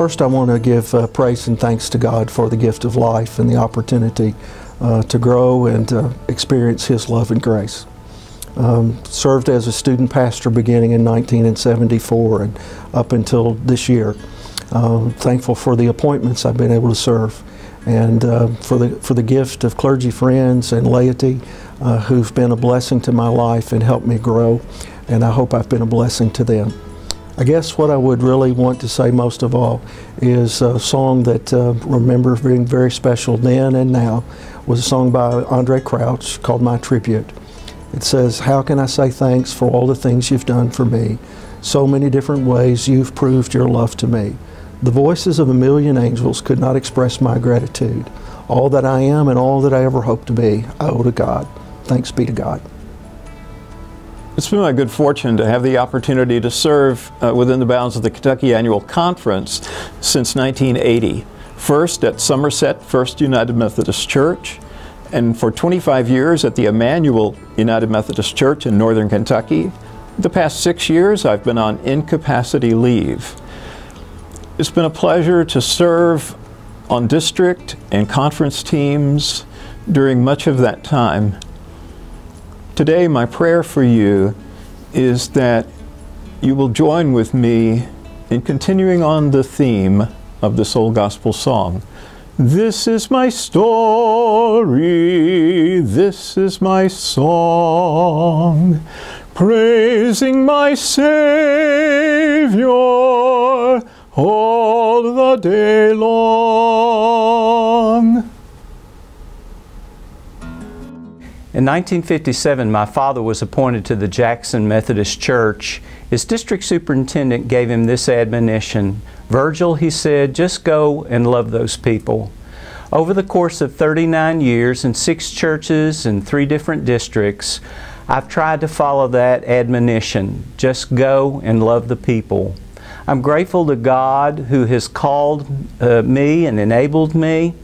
First, I want to give uh, praise and thanks to God for the gift of life and the opportunity uh, to grow and uh, experience His love and grace. Um, served as a student pastor beginning in 1974 and up until this year. Um, thankful for the appointments I've been able to serve and uh, for, the, for the gift of clergy friends and laity uh, who've been a blessing to my life and helped me grow. And I hope I've been a blessing to them. I guess what I would really want to say most of all is a song that uh, remember being very special then and now was a song by Andraé Crouch called My Tribute. It says, How can I say thanks for all the things you've done for me? So many different ways you've proved your love to me. The voices of a million angels could not express my gratitude. All that I am and all that I ever hope to be, I owe to God. Thanks be to God. It's been my good fortune to have the opportunity to serve uh, within the bounds of the Kentucky Annual Conference since 1980. First at Somerset First United Methodist Church, and for 25 years at the Emmanuel United Methodist Church in Northern Kentucky. The past six years I've been on incapacity leave. It's been a pleasure to serve on district and conference teams during much of that time. Today, my prayer for you is that you will join with me in continuing on the theme of the old gospel song. This is my story, this is my song, praising my Savior all the day long. In 1957, my father was appointed to the Jackson Methodist Church. His district superintendent gave him this admonition Virgil, he said, just go and love those people. Over the course of 39 years in six churches and three different districts, I've tried to follow that admonition just go and love the people. I'm grateful to God who has called uh, me and enabled me.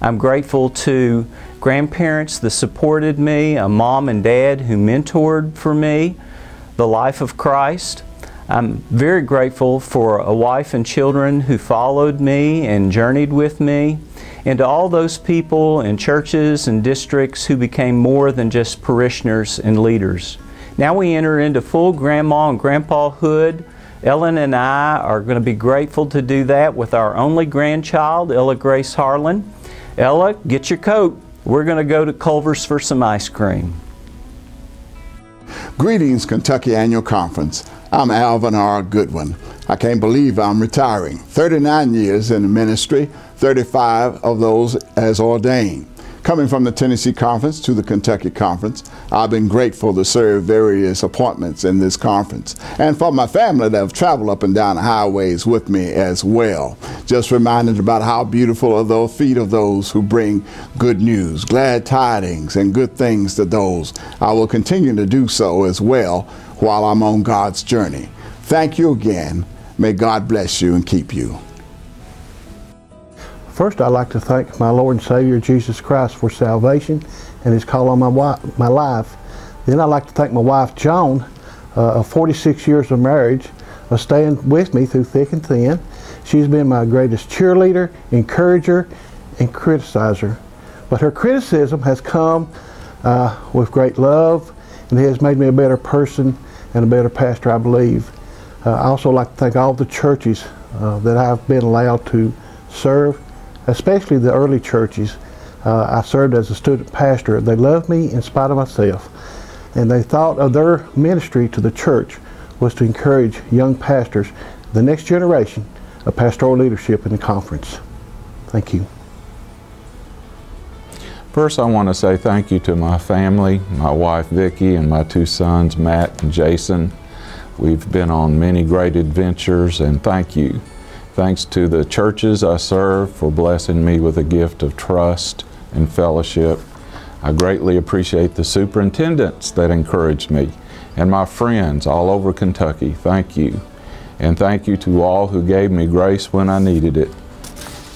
I'm grateful to grandparents that supported me, a mom and dad who mentored for me the life of Christ. I'm very grateful for a wife and children who followed me and journeyed with me, and to all those people in churches and districts who became more than just parishioners and leaders. Now we enter into full grandma and grandpahood. Ellen and I are going to be grateful to do that with our only grandchild, Ella Grace Harlan. Ella, get your coat. We're going to go to Culver's for some ice cream. Greetings, Kentucky Annual Conference. I'm Alvin R. Goodwin. I can't believe I'm retiring. 39 years in the ministry, 35 of those as ordained. Coming from the Tennessee Conference to the Kentucky Conference, I've been grateful to serve various appointments in this conference. And for my family that have traveled up and down the highways with me as well. Just reminded about how beautiful are the feet of those who bring good news, glad tidings, and good things to those. I will continue to do so as well while I'm on God's journey. Thank you again. May God bless you and keep you. First, I'd like to thank my Lord and Savior Jesus Christ for salvation and His call on my, wife, my life. Then I'd like to thank my wife, Joan, uh, of 46 years of marriage, of staying with me through thick and thin. She's been my greatest cheerleader, encourager, and criticizer. But her criticism has come uh, with great love and has made me a better person and a better pastor, I believe. Uh, I also like to thank all the churches uh, that I've been allowed to serve especially the early churches. Uh, I served as a student pastor. They loved me in spite of myself. And they thought of their ministry to the church was to encourage young pastors, the next generation of pastoral leadership in the conference. Thank you. First, I want to say thank you to my family, my wife Vicki, and my two sons Matt and Jason. We've been on many great adventures, and thank you Thanks to the churches I serve for blessing me with a gift of trust and fellowship. I greatly appreciate the superintendents that encouraged me and my friends all over Kentucky. Thank you. And thank you to all who gave me grace when I needed it.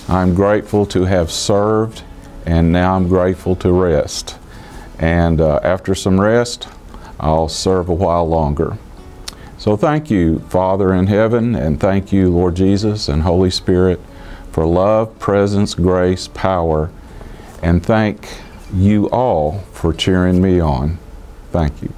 I'm grateful to have served and now I'm grateful to rest. And uh, after some rest, I'll serve a while longer. So thank you, Father in heaven, and thank you, Lord Jesus and Holy Spirit, for love, presence, grace, power, and thank you all for cheering me on. Thank you.